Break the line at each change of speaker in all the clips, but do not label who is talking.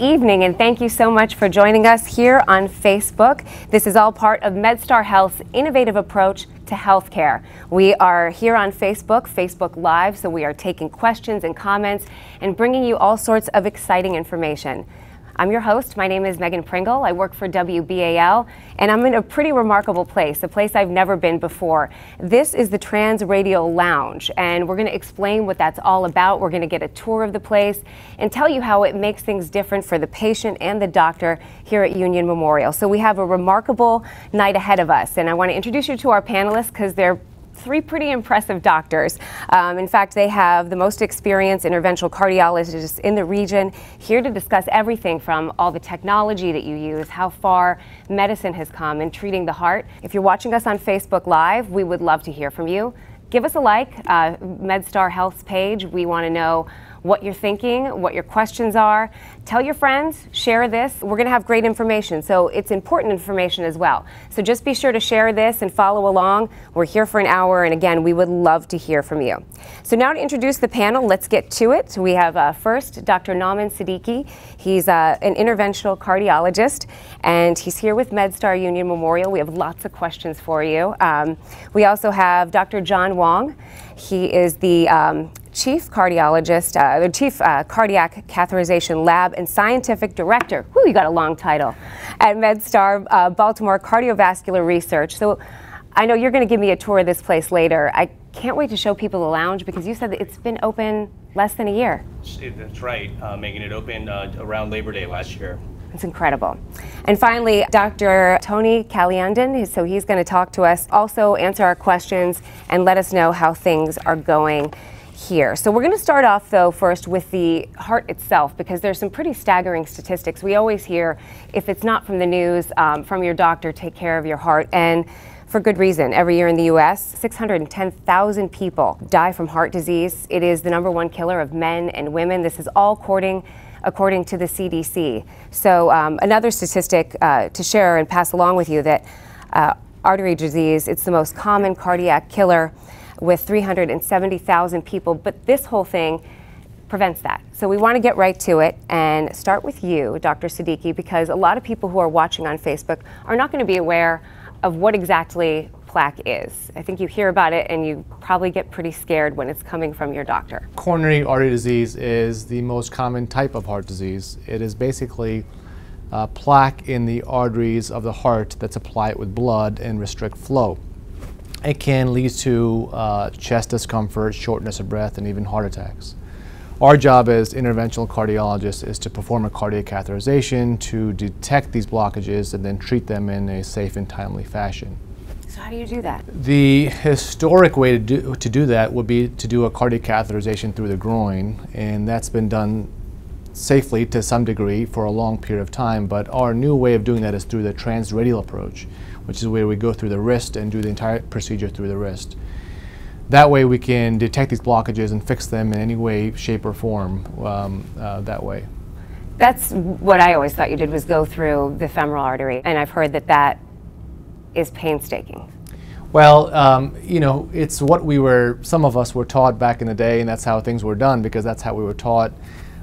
Evening, and thank you so much for joining us here on Facebook. This is all part of MedStar Health's innovative approach to healthcare. We are here on Facebook, Facebook Live, so we are taking questions and comments and bringing you all sorts of exciting information. I'm your host. My name is Megan Pringle. I work for WBAL, and I'm in a pretty remarkable place, a place I've never been before. This is the Transradial Lounge, and we're going to explain what that's all about. We're going to get a tour of the place and tell you how it makes things different for the patient and the doctor here at Union Memorial. So we have a remarkable night ahead of us, and I want to introduce you to our panelists because they're three pretty impressive doctors. Um, in fact, they have the most experienced interventional cardiologists in the region here to discuss everything from all the technology that you use, how far medicine has come in treating the heart. If you're watching us on Facebook Live, we would love to hear from you. Give us a like, uh, MedStar Health's page. We want to know what you're thinking, what your questions are. Tell your friends, share this. We're going to have great information, so it's important information as well. So just be sure to share this and follow along. We're here for an hour, and again, we would love to hear from you. So now to introduce the panel, let's get to it. So we have uh, first Dr. Nauman Siddiqui. He's uh, an interventional cardiologist, and he's here with MedStar Union Memorial. We have lots of questions for you. Um, we also have Dr. John Wang. He is the um, chief cardiologist, uh, the chief uh, cardiac catheterization lab and scientific director. Whoo, you got a long title at MedStar uh, Baltimore Cardiovascular Research. So I know you're going to give me a tour of this place later. I can't wait to show people the lounge because you said that it's been open less than a year.
That's right, uh, making it open uh, around Labor Day last year.
It's incredible. And finally, Dr. Tony Caliandon, so he's going to talk to us, also answer our questions, and let us know how things are going here. So we're going to start off though first with the heart itself because there's some pretty staggering statistics. We always hear if it's not from the news, um, from your doctor, take care of your heart. And for good reason. Every year in the U.S., 610,000 people die from heart disease. It is the number one killer of men and women. This is all according, according to the CDC. So um, another statistic uh, to share and pass along with you that uh, artery disease, it's the most common cardiac killer with 370,000 people, but this whole thing prevents that. So we want to get right to it and start with you, Dr. Siddiqui, because a lot of people who are watching on Facebook are not going to be aware of what exactly plaque is. I think you hear about it and you probably get pretty scared when it's coming from your doctor.
Coronary artery disease is the most common type of heart disease. It is basically uh, plaque in the arteries of the heart that supply it with blood and restrict flow it can lead to uh, chest discomfort, shortness of breath, and even heart attacks. Our job as interventional cardiologists is to perform a cardiac catheterization to detect these blockages and then treat them in a safe and timely fashion.
So how do you do that?
The historic way to do, to do that would be to do a cardiac catheterization through the groin, and that's been done safely to some degree for a long period of time, but our new way of doing that is through the transradial approach which is where we go through the wrist and do the entire procedure through the wrist. That way we can detect these blockages and fix them in any way, shape, or form um, uh, that way.
That's what I always thought you did was go through the femoral artery, and I've heard that that is painstaking.
Well, um, you know, it's what we were, some of us were taught back in the day, and that's how things were done because that's how we were taught.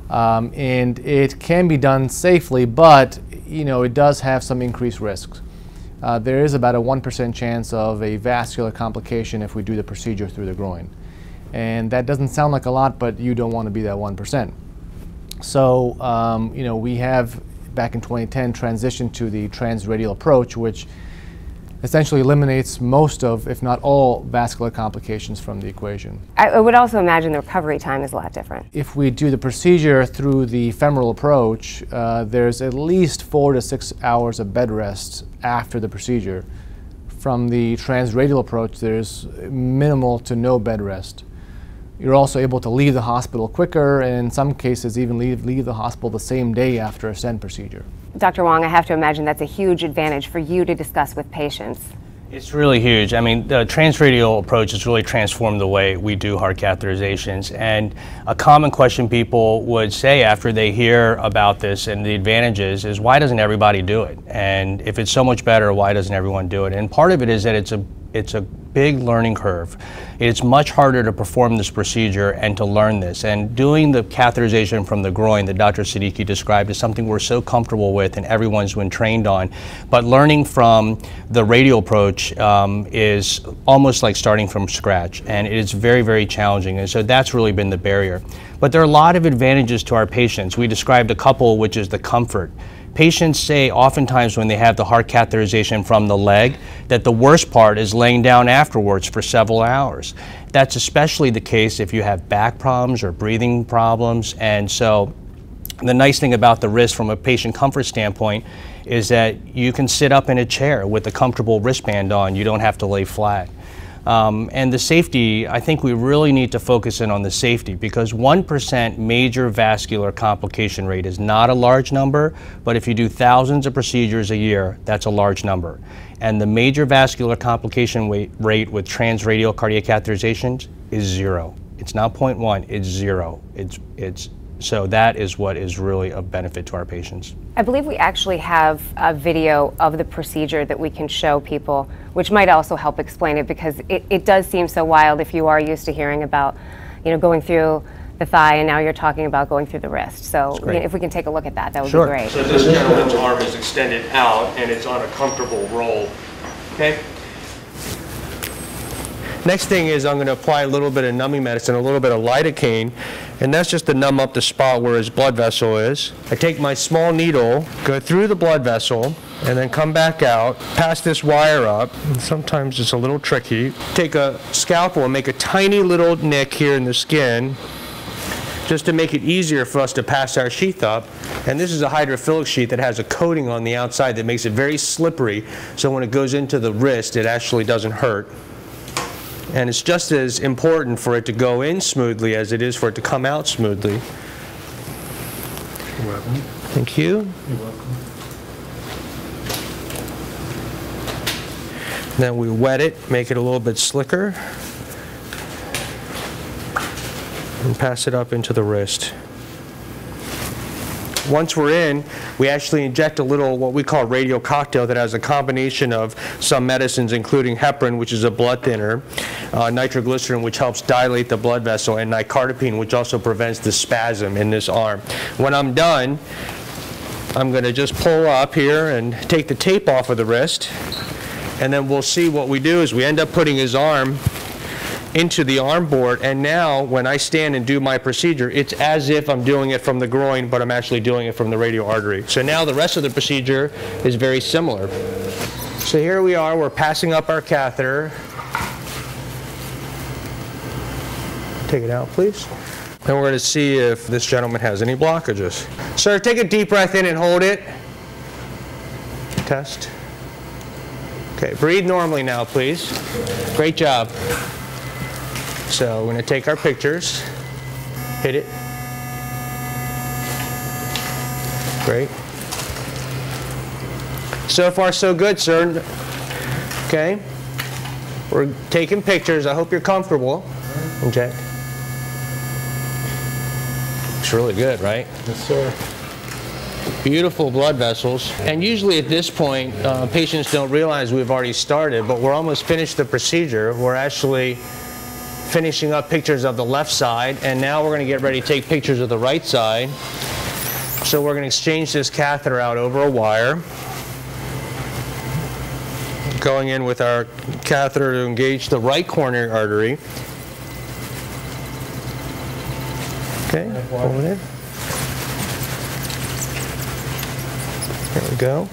Um, and it can be done safely, but, you know, it does have some increased risks uh, there is about a 1% chance of a vascular complication if we do the procedure through the groin. And that doesn't sound like a lot, but you don't want to be that 1%. So, um, you know, we have back in 2010 transitioned to the transradial approach, which essentially eliminates most of, if not all, vascular complications from the equation.
I would also imagine the recovery time is a lot different.
If we do the procedure through the femoral approach, uh, there's at least four to six hours of bed rest after the procedure. From the transradial approach, there's minimal to no bed rest. You're also able to leave the hospital quicker, and in some cases, even leave, leave the hospital the same day after a stent procedure.
Dr. Wang, I have to imagine that's a huge advantage for you to discuss with patients.
It's really huge. I mean, the transradial approach has really transformed the way we do heart catheterizations. And a common question people would say after they hear about this and the advantages is why doesn't everybody do it? And if it's so much better, why doesn't everyone do it? And part of it is that it's a it's a big learning curve. It's much harder to perform this procedure and to learn this. And doing the catheterization from the groin that Dr. Siddiqui described is something we're so comfortable with and everyone's been trained on. But learning from the radial approach um, is almost like starting from scratch. And it is very, very challenging. And so that's really been the barrier. But there are a lot of advantages to our patients. We described a couple, which is the comfort. Patients say oftentimes when they have the heart catheterization from the leg that the worst part is laying down afterwards for several hours. That's especially the case if you have back problems or breathing problems. And so the nice thing about the wrist from a patient comfort standpoint is that you can sit up in a chair with a comfortable wristband on. You don't have to lay flat. Um, and the safety, I think we really need to focus in on the safety because 1% major vascular complication rate is not a large number, but if you do thousands of procedures a year, that's a large number. And the major vascular complication rate with transradial cardiac catheterizations is zero. It's not 0.1, it's zero. It's, it's so that is what is really a benefit to our patients.
I believe we actually have a video of the procedure that we can show people, which might also help explain it because it, it does seem so wild if you are used to hearing about, you know, going through the thigh and now you're talking about going through the wrist. So if we can take a look at that, that would
sure.
be great.
So this gentleman's arm is extended out and it's on a comfortable roll. Okay?
Next thing is I'm going to apply a little bit of numbing medicine, a little bit of lidocaine, and that's just to numb up the spot where his blood vessel is. I take my small needle, go through the blood vessel, and then come back out, pass this wire up. And sometimes it's a little tricky. Take a scalpel and make a tiny little nick here in the skin just to make it easier for us to pass our sheath up. And this is a hydrophilic sheath that has a coating on the outside that makes it very slippery, so when it goes into the wrist, it actually doesn't hurt. And it's just as important for it to go in smoothly as it is for it to come out smoothly.
You're welcome.
Thank you.
You're welcome.
Then we wet it, make it a little bit slicker, and pass it up into the wrist. Once we're in, we actually inject a little what we call radial cocktail that has a combination of some medicines, including heparin, which is a blood thinner, uh, nitroglycerin, which helps dilate the blood vessel, and nicardipine, which also prevents the spasm in this arm. When I'm done, I'm going to just pull up here and take the tape off of the wrist, and then we'll see what we do is we end up putting his arm into the arm board and now when I stand and do my procedure it's as if I'm doing it from the groin but I'm actually doing it from the radial artery. So now the rest of the procedure is very similar. So here we are, we're passing up our catheter. Take it out please. And we're going to see if this gentleman has any blockages. Sir, take a deep breath in and hold it. Test. Okay, breathe normally now, please. Great job. So we're going to take our pictures, hit it. Great. So far, so good, sir. Okay. We're taking pictures. I hope you're comfortable. Okay. Looks really good, right?
Yes, sir.
Beautiful blood vessels. And usually at this point, uh, patients don't realize we've already started, but we're almost finished the procedure. We're actually finishing up pictures of the left side, and now we're going to get ready to take pictures of the right side. So we're going to exchange this catheter out over a wire. Going in with our catheter to engage the right coronary artery. Okay, pull it in. There we go.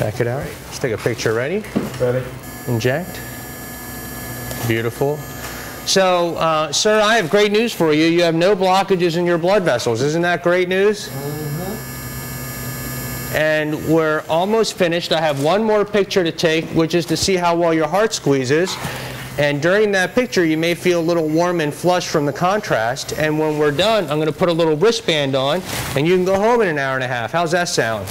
Back it out. Let's take a picture. Ready?
Ready?
Inject. Beautiful. So, uh, sir, I have great news for you. You have no blockages in your blood vessels. Isn't that great news? Mm-hmm. And we're almost finished. I have one more picture to take, which is to see how well your heart squeezes. And during that picture, you may feel a little warm and flush from the contrast. And when we're done, I'm going to put a little wristband on, and you can go home in an hour and a half. How's that sound?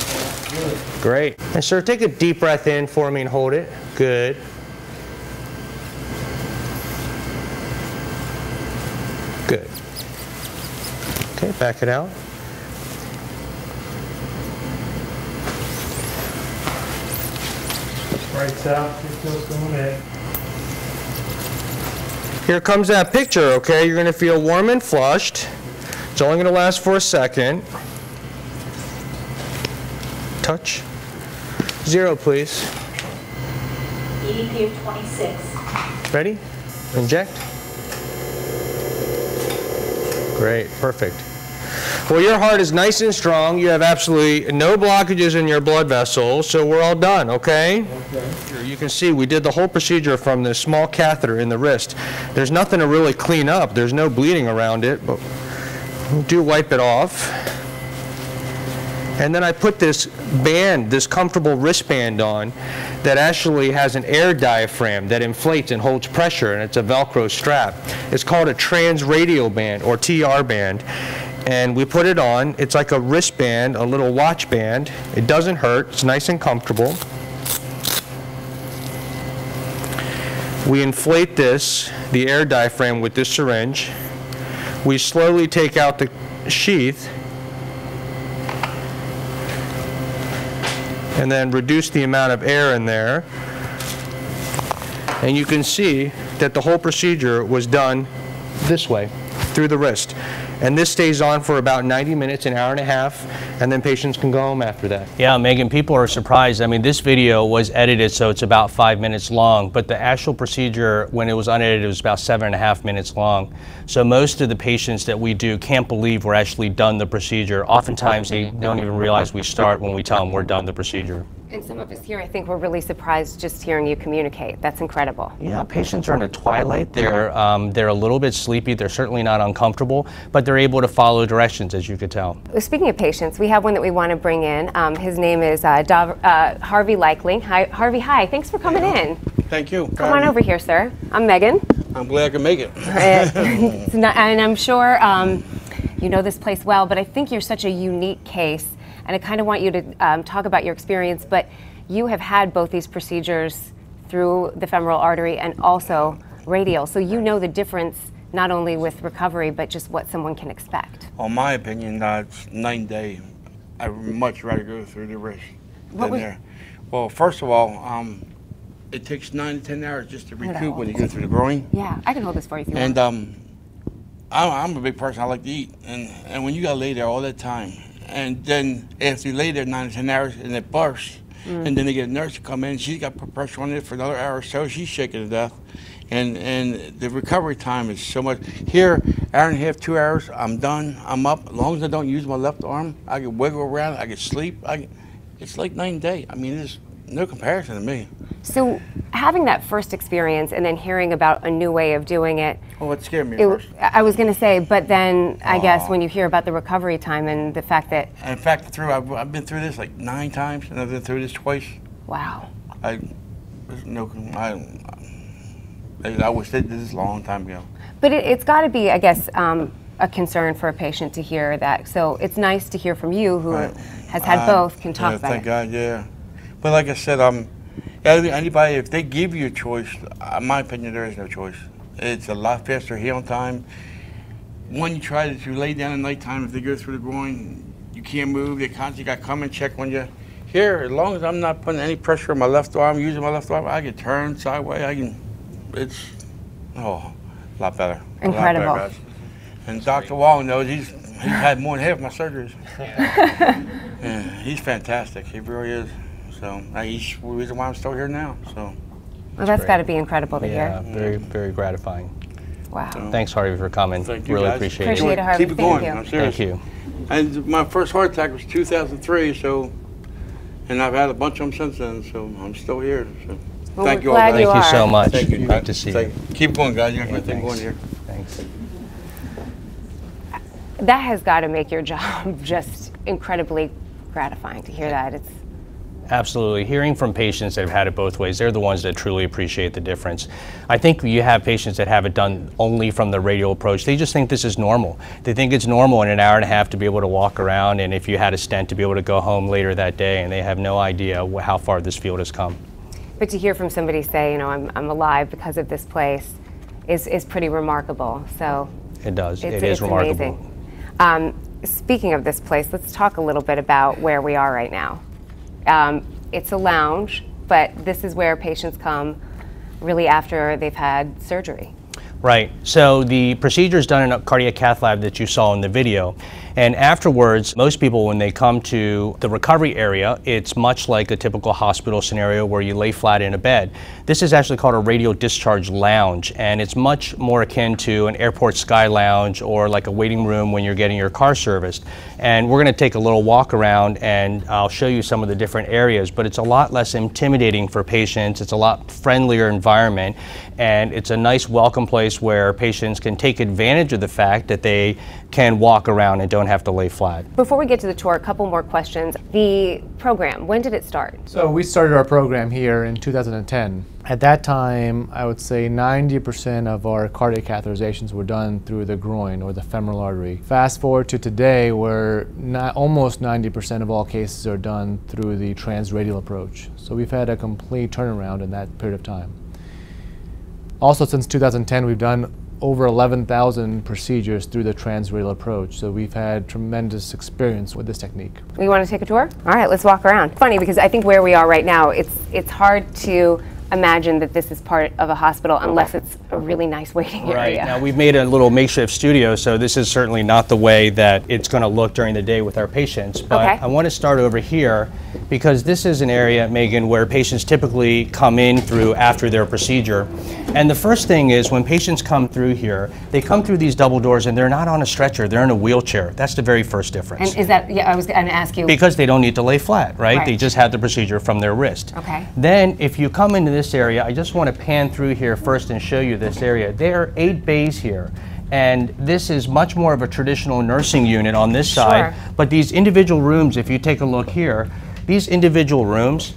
Great. And sir, take a deep breath in for me and hold it. Good. Good. Okay, back it out.
Right south, just goes going.
Here comes that picture, okay? You're gonna feel warm and flushed. It's only gonna last for a second. Touch. Zero, please.
EDP of 26.
Ready? Inject. Great, perfect. Well, your heart is nice and strong. You have absolutely no blockages in your blood vessels, so we're all done, okay? Here, You can see we did the whole procedure from this small catheter in the wrist. There's nothing to really clean up. There's no bleeding around it, but we do wipe it off. And then I put this band, this comfortable wristband on that actually has an air diaphragm that inflates and holds pressure, and it's a Velcro strap. It's called a transradial band or TR band. And we put it on. It's like a wristband, a little watch band. It doesn't hurt. It's nice and comfortable. We inflate this, the air diaphragm, with this syringe. We slowly take out the sheath and then reduce the amount of air in there. And you can see that the whole procedure was done this way, through the wrist. And this stays on for about 90 minutes, an hour and a half, and then patients can go home after that.
Yeah, Megan, people are surprised. I mean, this video was edited, so it's about five minutes long, but the actual procedure, when it was unedited, was about seven and a half minutes long. So most of the patients that we do can't believe we're actually done the procedure. Oftentimes, they don't even realize we start when we tell them we're done the procedure.
And some of us here, I think, were really surprised just hearing you communicate. That's incredible.
Yeah, patients are in a twilight. They're um, they're a little bit sleepy. They're certainly not uncomfortable, but they're able to follow directions, as you could tell.
Speaking of patients, we have one that we want to bring in. Um, his name is uh, Dov- uh, Harvey Likely. Hi, Harvey, hi. Thanks for coming in.
Thank you.
Come on over here, sir. I'm Megan.
I'm glad I could make it.
It's not- and I'm sure um, you know this place well, but I think you're such a unique case, and I kind of want you to um, talk about your experience. But you have had both these procedures through the femoral artery and also radial, so you know the difference not only with recovery, but just what someone can expect.
Well, my opinion, it's night and day. I'd much rather go through the wrist
What
than there. Well, first of all, um, it takes nine to ten hours just to recoup when you go through the groin.
Yeah, I can hold this for you if you
And
want.
um, I'm, I'm a big person. I like to eat, and and when you gotta lay there all that time, and then after you lay there nine ten hours, and it bursts,
Mm.
and then they get a nurse to come in. She's got pressure on it for another hour or so. She's shaking to death, and and the recovery time is so much. Here, hour and a half, two hours, I'm done. I'm up. As long as I don't use my left arm, I can wiggle around. I can sleep. I can, it's like night and day. I mean, there's no comparison to me.
So, having that first experience and then hearing about a new way of doing it.
Well, it scared me at
it
first.
I was going to say, but then I guess when you hear about the recovery time and the fact that,
In fact, through I've, I've been through this like nine times, and I've been through this twice.
wow.
I, there's no, I, I, I wish they did this a long time ago.
But it, it's got to be, I guess, um, a concern for a patient to hear that. So it's nice to hear from you, who
Right.
has had
Uh,
both, can talk
yeah,
about
Thank
it.
God, yeah. But like I said, um, anybody, if they give you a choice, uh, in my opinion, there is no choice. It's a lot faster healing time. When you try to lay down at nighttime, if they go through the groin, you can't move. They constantly got to come and check on you. Here, as long as I'm not putting any pressure on my left arm, using my left arm, I can turn sideways. I can. It's oh, a lot better. A lot better,
Incredible.
And Dr. Wang knows he's he's had more than half my surgeries. Yeah, he's fantastic. He really is. So he's the reason why I'm still here now. So
Well, that's got to be incredible to
Yeah,
hear.
very very gratifying.
Wow.
Thanks, Harvey, for coming.
thank you
really
guys.
appreciate
Appreciate
it.
it, Harvey.
Keep it
Thank
going.
you.
I'm.
Thank you.
And my first heart attack was 2003. So, and I've had a bunch of them since then. So I'm still here. So
Well,
thank you all.
glad
guys.
you
Thank you
are.
so much.
Thank you.
Great to see you.
Thank- Keep going, guys. You got
Yeah,
thing going here.
Thanks.
That has got to make your job just incredibly gratifying to hear that. It's
Absolutely. Hearing from patients that have had it both ways, they're the ones that truly appreciate the difference. I think you have patients that have it done only from the radial approach. They just think this is normal. They think it's normal in an hour and a half to be able to walk around and if you had a stent to be able to go home later that day and they have no idea how far this field has come.
But to hear from somebody say, you know, I'm, I'm alive because of this place is, is pretty remarkable. So
It does.
it's,
it is
it's
remarkable.
amazing. Um, speaking of this place, let's talk a little bit about where we are right now. Um, it's a lounge. but this is where patients come really after they've had surgery.
Right. So the procedure is done in a cardiac cath lab that you saw in the video. And afterwards, most people, when they come to the recovery area, it's much like a typical hospital scenario where you lay flat in a bed. This is actually called a radial discharge lounge, and it's much more akin to an airport sky lounge or like a waiting room when you're getting your car serviced. And we're going to take a little walk around and I'll show you some of the different areas, but it's a lot less intimidating for patients. It's a lot friendlier environment, and it's a nice welcome place where patients can take advantage of the fact that they can walk around and don't have to lay flat.
Before we get to the tour, a couple more questions. The program, when did it start?
So we started our program here in 2010. At that time, I would say 90% of our cardiac catheterizations were done through the groin or the femoral artery. Fast forward to today, where not, almost 90% of all cases are done through the transradial approach. So we've had a complete turnaround in that period of time. Also, since 2010, we've done over 11,000 procedures through the transradial approach. So we've had tremendous experience with this technique.
We want to take a tour? All right, let's walk around. Funny because I think where we are right now, it's it's hard to imagine that this is part of a hospital unless it's a really nice waiting
Right.
area.
Now, we've made a little makeshift studio, so this is certainly not the way that it's going to look during the day with our patients. But
Okay.
I want to start over here because this is an area, Megan, where patients typically come in through after their procedure. And the first thing is when patients come through here, they come through these double doors and they're not on a stretcher, they're in a wheelchair. That's the very first difference.
and is that, yeah, I was going to ask you.
Because they don't need to lay flat, right? They just had the procedure from their wrist.
Okay.
Then, if you come into this area, I just want to pan through here first and show you this area. There are eight bays here. And this is much more of a traditional nursing unit on this side.
Sure.
But these individual rooms, if you take a look here, these individual rooms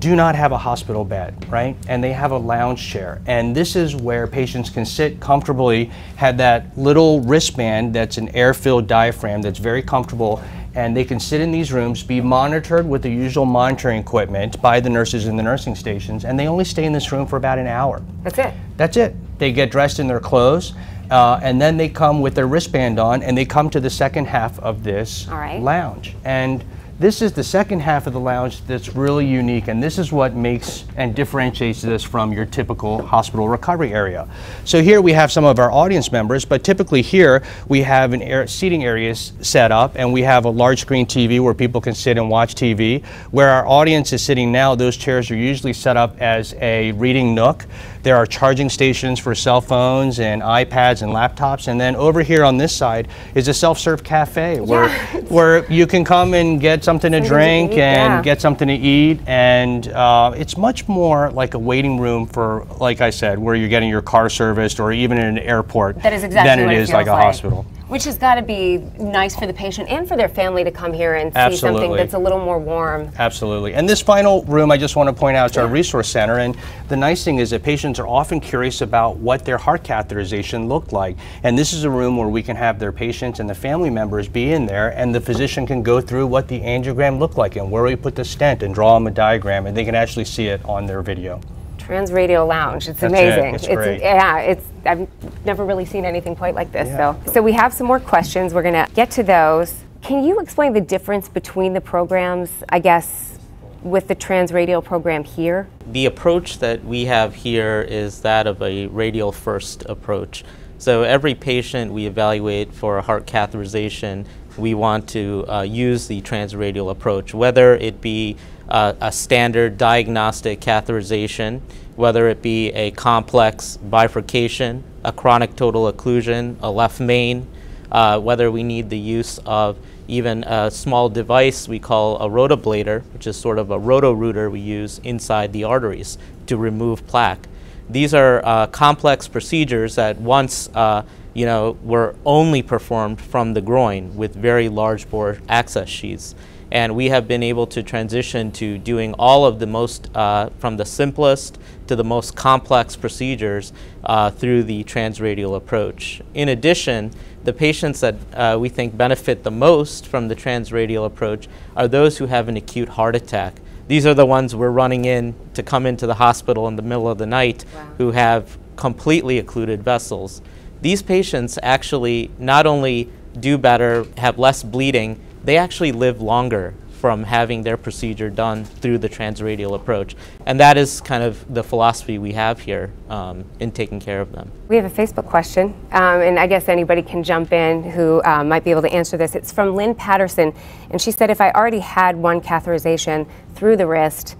do not have a hospital bed, right? And they have a lounge chair. And this is where patients can sit comfortably, have that little wristband that's an air filled diaphragm that's very comfortable. And they can sit in these rooms, be monitored with the usual monitoring equipment by the nurses in the nursing stations, and they only stay in this room for about an hour.
That's it.
That's it. They get dressed in their clothes, uh, and then they come with their wristband on, and they come to the second half of this
right.
lounge. And this is the second half of the lounge that's really unique, and this is what makes and differentiates this from your typical hospital recovery area. So here we have some of our audience members, but typically here we have an air, seating areas set up, and we have a large screen TV where people can sit and watch TV. Where our audience is sitting now, those chairs are usually set up as a reading nook. There are charging stations for cell phones and iPads and laptops, and then over here on this side is a self-serve cafe where where you can come and get something to
Something to
drink
eat,
and
yeah.
get something to eat, and uh, it's much more like a waiting room for, like I said, where you're getting your car serviced or even in an airport
That is exactly
than it
it
is like
feels
a hospital.
Which has got to be nice for the patient and for their family to come here and see something that's a little more warm.
Absolutely. And this final room, I just want to point out, is our resource center. And the nice thing is that patients are often curious about what their heart catheterization looked like. And this is a room where we can have their patients and the family members be in there, and the physician can go through what the angiogram looked like and where we put the stent and draw them a diagram, and they can actually see it on their video.
Transradial Lounge. It's
That's it.
amazing.
It's great.
yeah, it's I've never really seen anything quite like this. So so we have some more questions. We're going to get to those. Can you explain the difference between the programs, I guess, with the Transradial program here?
The approach that we have here is that of a radial first approach. So every patient we evaluate for a heart catheterization, we want to uh, use the transradial approach, whether it be uh, a standard diagnostic catheterization, whether it be a complex bifurcation, a chronic total occlusion, a left main, uh, whether we need the use of even a small device we call a rotablator, which is sort of a roto-rooter we use inside the arteries to remove plaque. These are uh, complex procedures that once uh, you know were only performed from the groin with very large bore access sheaths. And we have been able to transition to doing all of the most, uh, from the simplest to the most complex procedures uh, through the transradial approach. In addition, the patients that uh, we think benefit the most from the transradial approach are those who have an acute heart attack. These are the ones we're running in to come into the hospital in the middle of the night who have completely occluded vessels. These patients actually not only do better, have less bleeding, they actually live longer from having their procedure done through the transradial approach. And that is kind of the philosophy we have here um, in taking care of them.
We have a Facebook question, um, and I guess anybody can jump in who um, might be able to answer this. It's from Lynn Patterson, and she said, if I already had one catheterization through the wrist,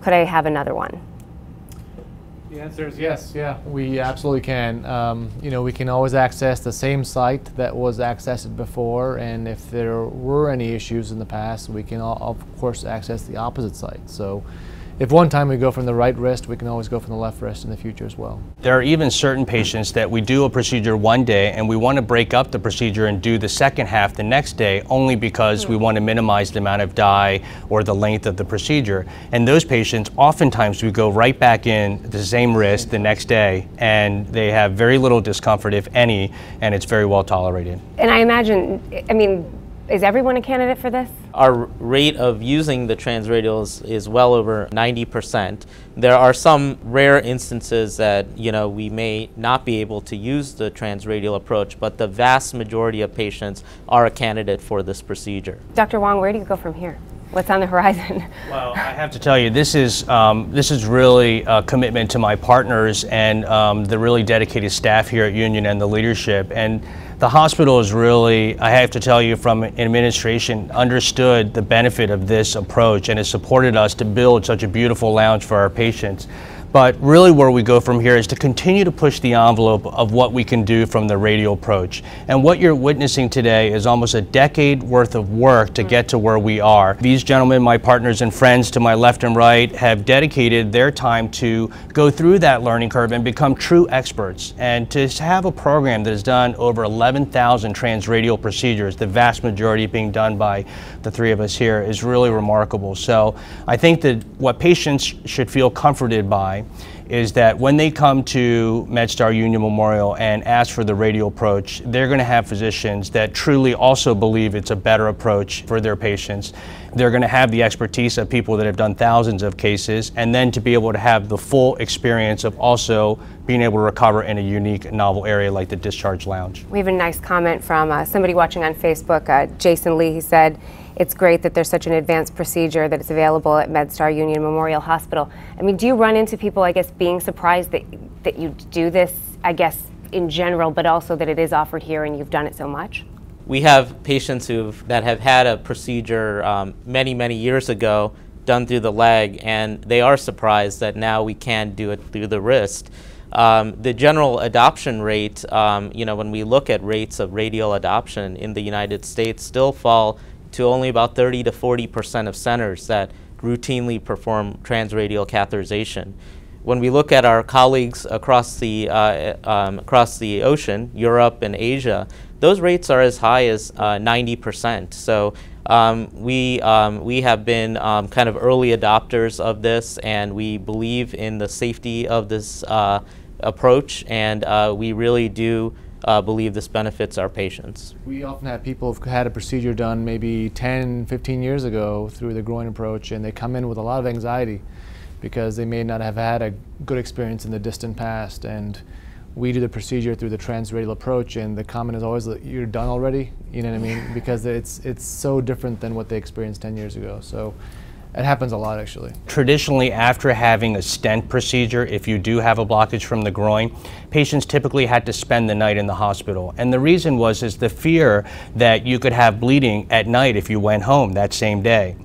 could I have another one?
The answer is yes, yeah, we absolutely can. Um, you know, we can always access the same site that was accessed before, and if there were any issues in the past, we can, all, of course, access the opposite site. So if one time we go from the right wrist, we can always go from the left wrist in the future as well.
There are even certain patients that we do a procedure one day and we want to break up the procedure and do the second half the next day only because we want to minimize the amount of dye or the length of the procedure. And those patients, oftentimes we go right back in the same wrist the next day and they have very little discomfort, if any, and it's very well tolerated.
And I imagine, I mean, is everyone a candidate for this?
Our rate of using the transradials is well over 90%. There are some rare instances that, you know, we may not be able to use the transradial approach, but the vast majority of patients are a candidate for this procedure.
Dr. Wang, where do you go from here? What's on the horizon?
Well, I have to tell you, this is um, this is really a commitment to my partners and um, the really dedicated staff here at Union and the leadership. And the hospital is really, I have to tell you from administration, understood the benefit of this approach and has supported us to build such a beautiful lounge for our patients. But really where we go from here is to continue to push the envelope of what we can do from the radial approach. And what you're witnessing today is almost a decade worth of work to get to where we are. These gentlemen, my partners and friends to my left and right, have dedicated their time to go through that learning curve and become true experts. And to have a program that has done over 11,000 transradial procedures, the vast majority being done by the three of us here, is really remarkable. So I think that what patients should feel comforted by is that when they come to MedStar Union Memorial and ask for the radial approach, they're going to have physicians that truly also believe it's a better approach for their patients. They're going to have the expertise of people that have done thousands of cases, and then to be able to have the full experience of also being able to recover in a unique, novel area like the discharge lounge.
We have a nice comment from uh, somebody watching on Facebook, uh, Jason Lee. He said, it's great that there's such an advanced procedure that it's available at MedStar Union Memorial Hospital. I mean, do you run into people, I guess, being surprised that, that you do this, I guess, in general, but also that it is offered here and you've done it so much?
We have patients who've, that have had a procedure um, many, many years ago done through the leg, and they are surprised that now we can do it through the wrist. Um, the general adoption rate, um, you know, when we look at rates of radial adoption in the United States, still fall to only about 30 to 40 percent of centers that routinely perform transradial catheterization. When we look at our colleagues across the, uh, um, across the ocean, Europe and Asia, those rates are as high as uh, 90 percent. So um, we, um, we have been um, kind of early adopters of this and we believe in the safety of this uh, approach and uh, we really do uh, believe this benefits our patients.
We often have people who've had a procedure done maybe 10, 15 years ago through the groin approach, and they come in with a lot of anxiety because they may not have had a good experience in the distant past. And we do the procedure through the transradial approach, and the comment is always that you're done already. You know what I mean? Because it's it's so different than what they experienced 10 years ago. So it happens a lot, actually.
Traditionally, after having a stent procedure, if you do have a blockage from the groin, patients typically had to spend the night in the hospital. And the reason was is the fear that you could have bleeding at night if you went home that same day.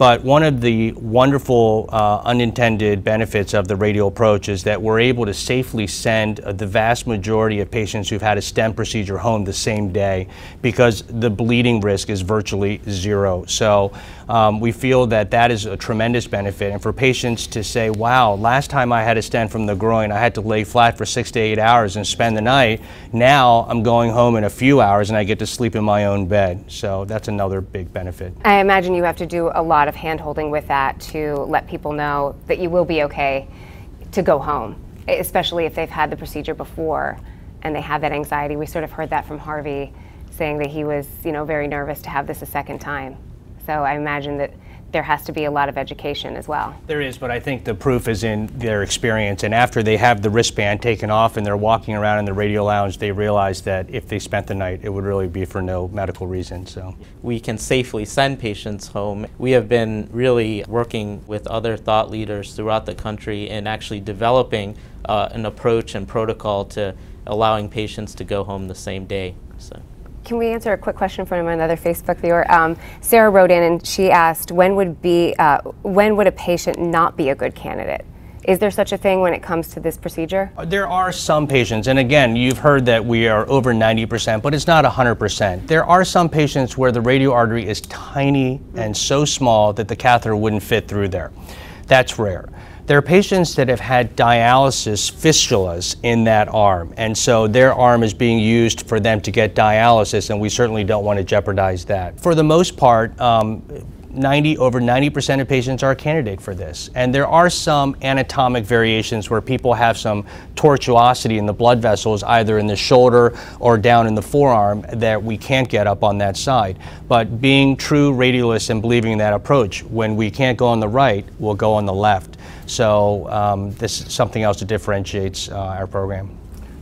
But one of the wonderful uh, unintended benefits of the radial approach is that we're able to safely send uh, the vast majority of patients who've had a stent procedure home the same day because the bleeding risk is virtually zero. So um, we feel that that is a tremendous benefit. And for patients to say, wow, last time I had a stent from the groin, I had to lay flat for six to eight hours and spend the night. Now I'm going home in a few hours and I get to sleep in my own bed. So that's another big benefit.
I imagine you have to do a lot of hand holding with that to let people know that you will be okay to go home, especially if they've had the procedure before and they have that anxiety. We sort of heard that from Harvey saying that he was, you know, very nervous to have this a second time. So I imagine that there has to be a lot of education as well.
There is, but I think the proof is in their experience. And after they have the wristband taken off and they're walking around in the radial lounge, they realize that if they spent the night, it would really be for no medical reason. So
we can safely send patients home. We have been really working with other thought leaders throughout the country in actually developing uh, an approach and protocol to allowing patients to go home the same day. So.
Can we answer a quick question from another Facebook viewer? Um, Sarah wrote in and she asked, when would be uh, when would a patient not be a good candidate? Is there such a thing when it comes to this procedure?
There are some patients, and again, you've heard that we are over 90%, but it's not 100%. There are some patients where the radial artery is tiny and so small that the catheter wouldn't fit through there. That's rare. There are patients that have had dialysis fistulas in that arm, and so their arm is being used for them to get dialysis, and we certainly don't want to jeopardize that. For the most part, um, 90 over 90% of patients are a candidate for this. And there are some anatomic variations where people have some tortuosity in the blood vessels, either in the shoulder or down in the forearm, that we can't get up on that side. But being true radialists and believing in that approach, when we can't go on the right, we'll go on the left. So um, this is something else that differentiates uh, our program.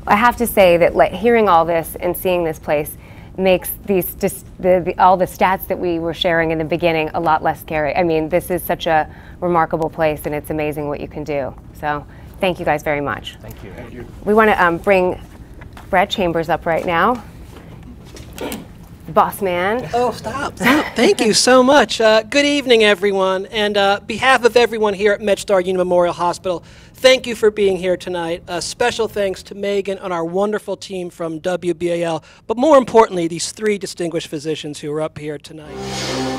I have to say that like, hearing all this and seeing this place, makes these just the, the, all the stats that we were sharing in the beginning a lot less scary. I mean, this is such a remarkable place, and it's amazing what you can do. So, thank you guys very much.
Thank you. Thank you.
We want to um, bring Brad Chambers up right now. Boss man.
Oh, stop, stop. Thank you so much. Uh, good evening, everyone. And uh, behalf of everyone here at MedStar Union Memorial Hospital, thank you for being here tonight. Uh, special thanks to Megan and our wonderful team from WBAL, but more importantly, these three distinguished physicians who are up here tonight.